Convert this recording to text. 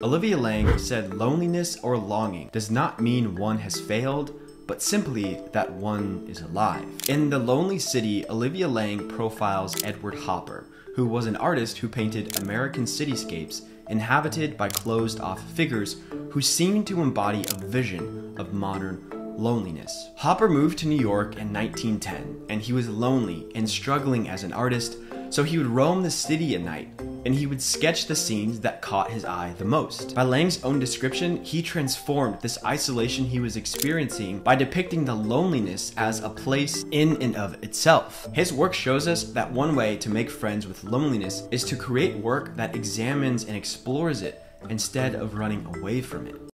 Olivia Laing said loneliness or longing does not mean one has failed, but simply that one is alive. In The Lonely City, Olivia Laing profiles Edward Hopper, who was an artist who painted American cityscapes inhabited by closed off figures who seemed to embody a vision of modern loneliness. Hopper moved to New York in 1910, and he was lonely and struggling as an artist, so he would roam the city at night and he would sketch the scenes that caught his eye the most. By Laing's own description, he transformed this isolation he was experiencing by depicting the loneliness as a place in and of itself. His work shows us that one way to make friends with loneliness is to create work that examines and explores it instead of running away from it.